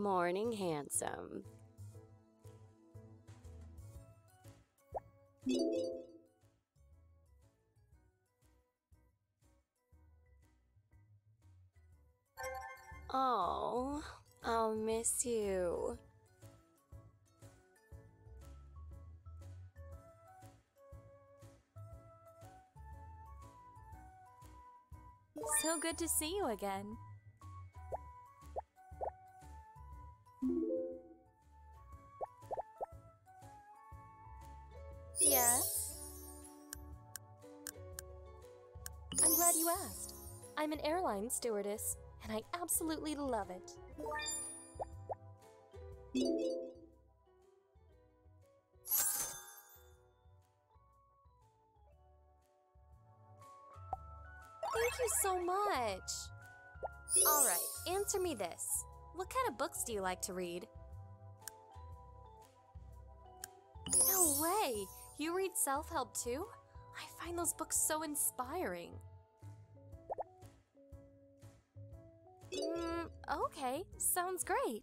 Morning, handsome. Oh, I'll miss you. So good to see you again. You asked. I'm an airline stewardess, and I absolutely love it. Thank you so much. All right, answer me this. What kind of books do you like to read? No way! You read self help too? I find those books so inspiring. Mm, okay, sounds great.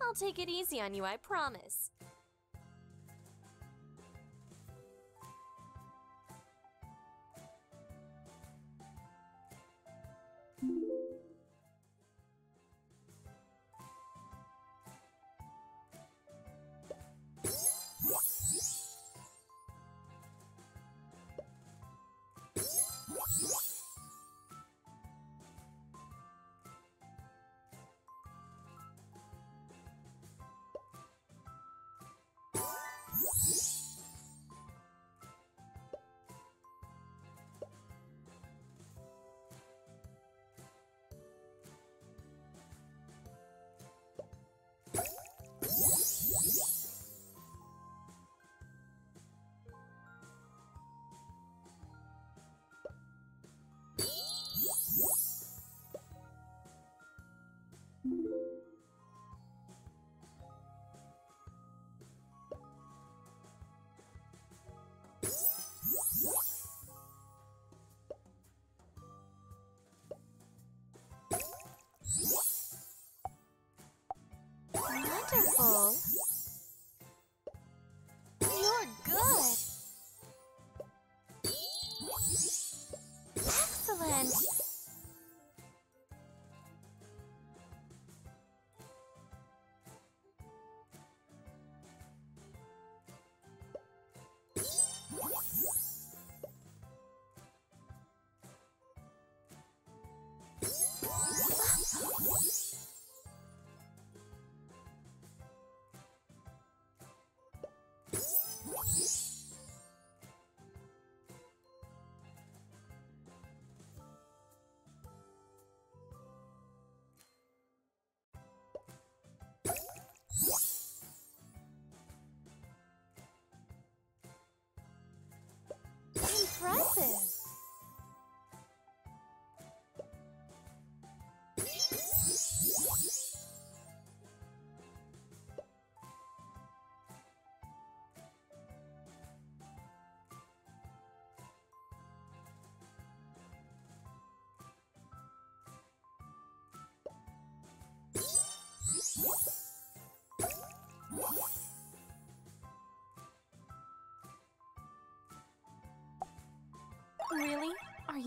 I'll take it easy on you, I promise.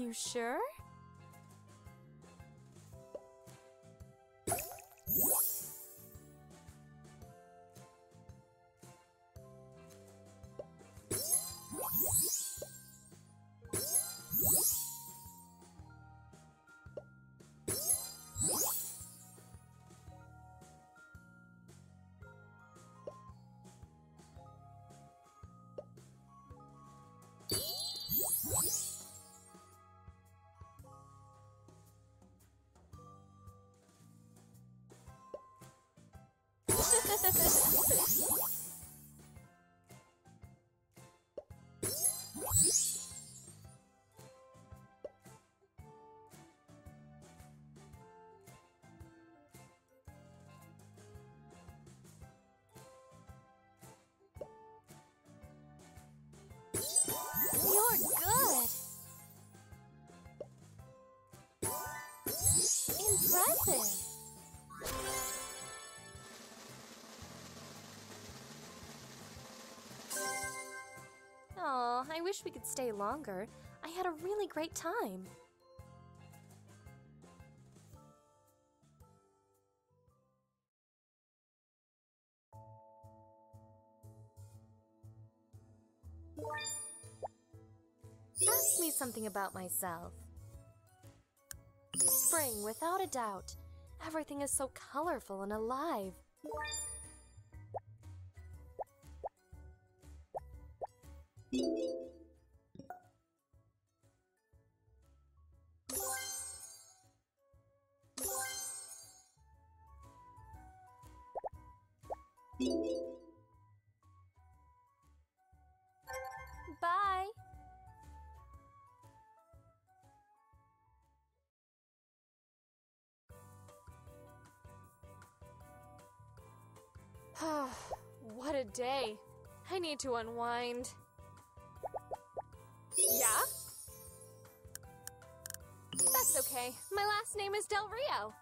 You sure? Impressive! I wish we could stay longer. I had a really great time. Ask me something about myself. Spring, without a doubt. Everything is so colorful and alive. Oh, what a day. I need to unwind. Yeah? That's okay. My last name is Del Rio.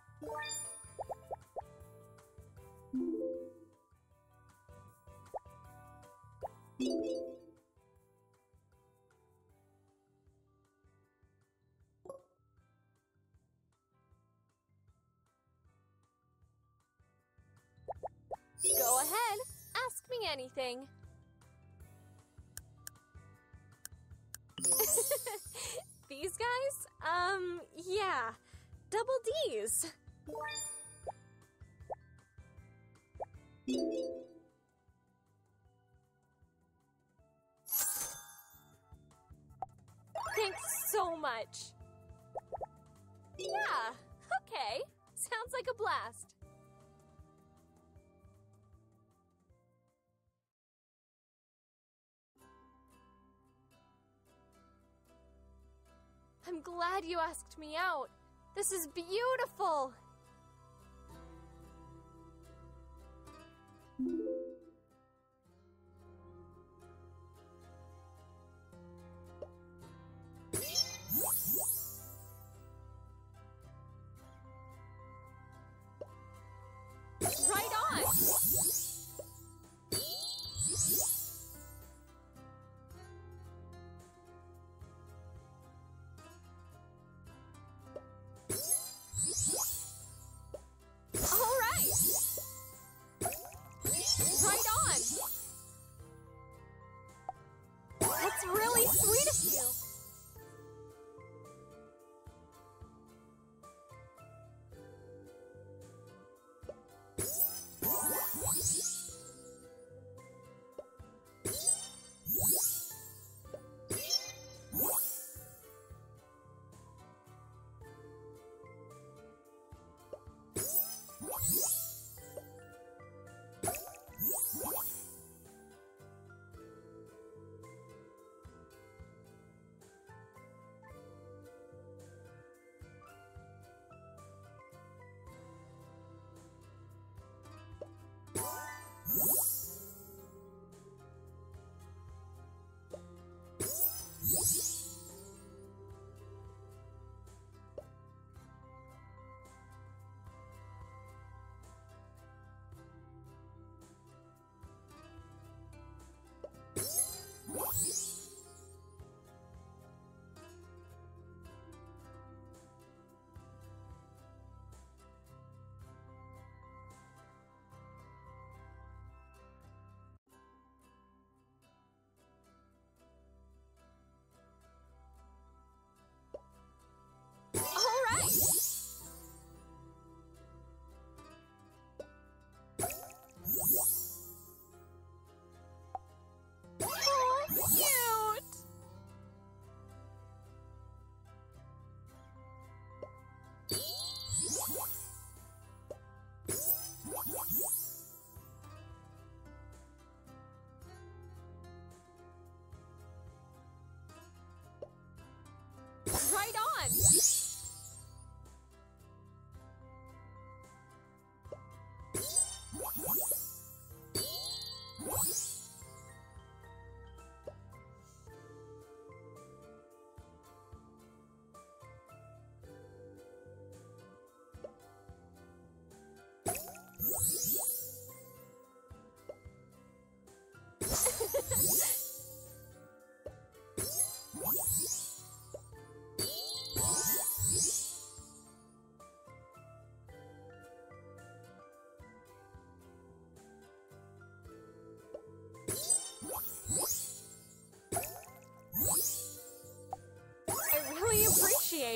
Go ahead. Ask me anything. These guys? Um, yeah. Double D's. Thanks so much. Yeah, okay. Sounds like a blast. I'm glad you asked me out. This is beautiful.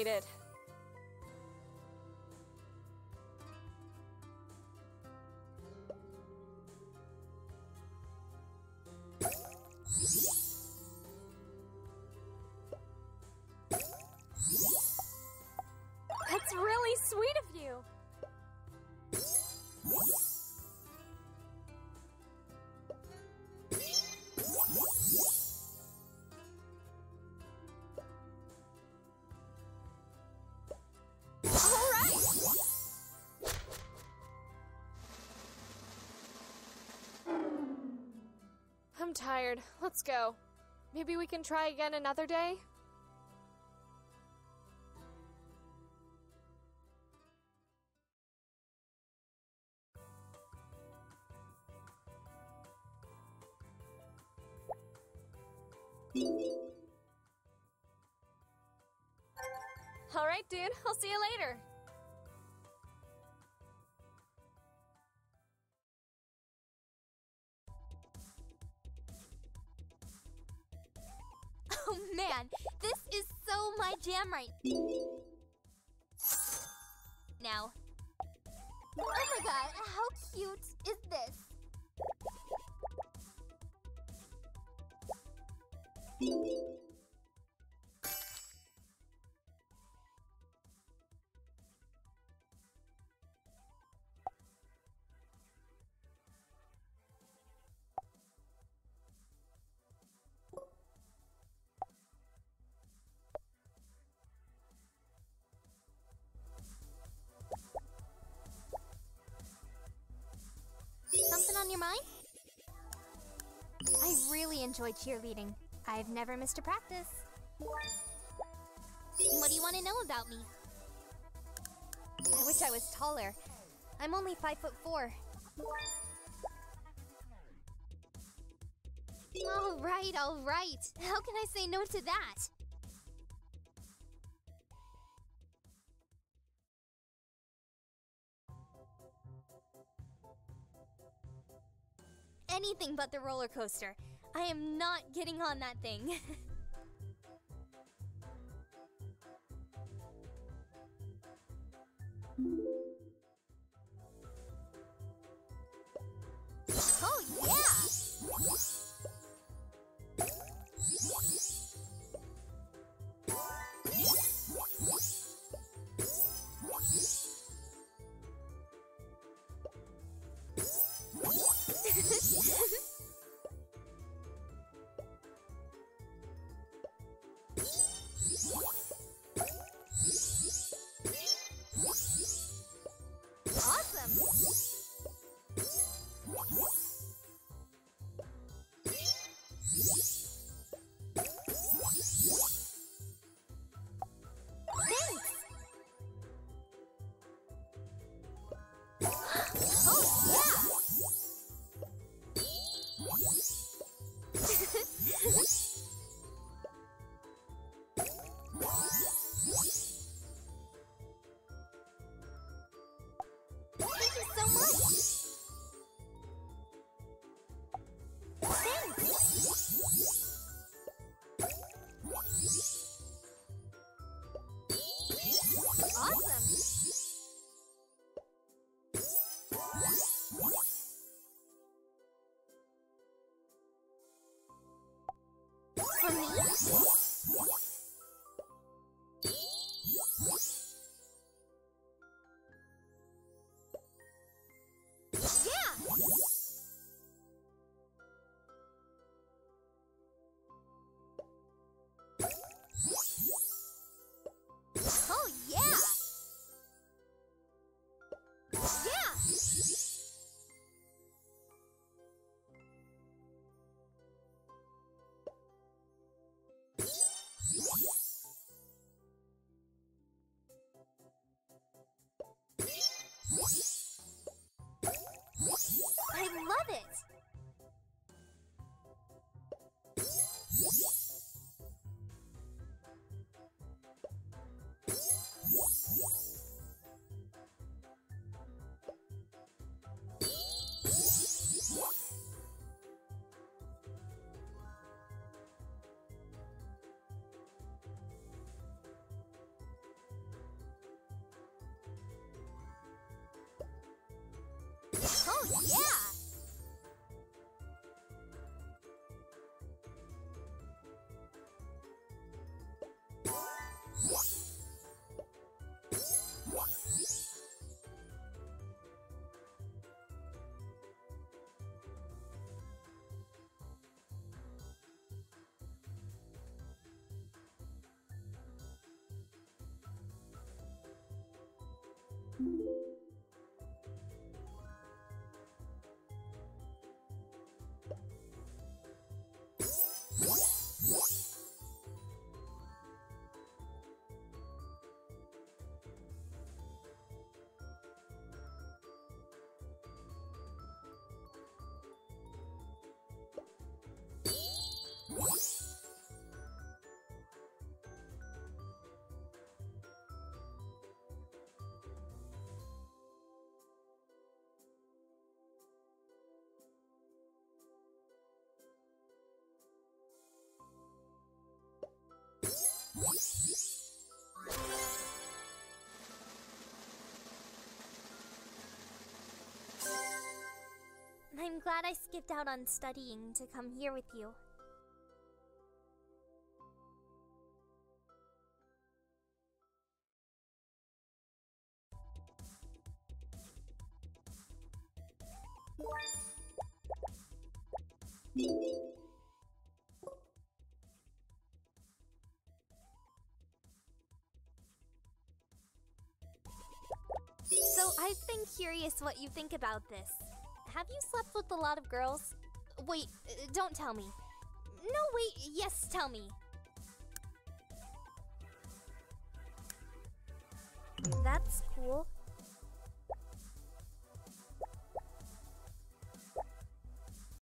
Made it. I'm tired. Let's go. Maybe we can try again another day? Oh man, this is so my jam right now. Oh my god, how cute is this? Your mind? I really enjoy cheerleading. I've never missed a practice. What do you want to know about me? I wish I was taller. I'm only five foot four. All right, all right. How can I say no to that? Anything but the roller coaster. I am not getting on that thing. Yes. I'm glad I skipped out on studying to come here with you. So I've been curious what you think about this. Have you slept with a lot of girls? Wait, uh, don't tell me. No, wait, yes, tell me. That's cool.